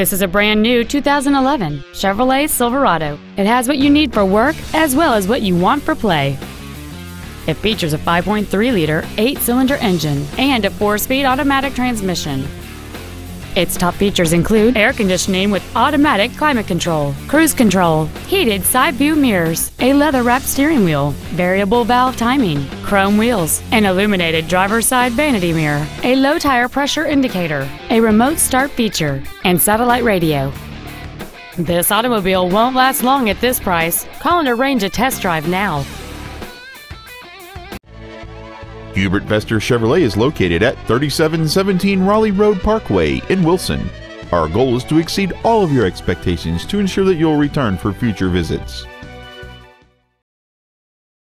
This is a brand new 2011 Chevrolet Silverado. It has what you need for work as well as what you want for play. It features a 5.3-liter, eight-cylinder engine and a four-speed automatic transmission. Its top features include air conditioning with automatic climate control, cruise control, heated side view mirrors, a leather wrapped steering wheel, variable valve timing, chrome wheels, an illuminated driver's side vanity mirror, a low tire pressure indicator, a remote start feature, and satellite radio. This automobile won't last long at this price. Call and arrange a test drive now. Hubert Vester Chevrolet is located at 3717 Raleigh Road Parkway in Wilson. Our goal is to exceed all of your expectations to ensure that you'll return for future visits.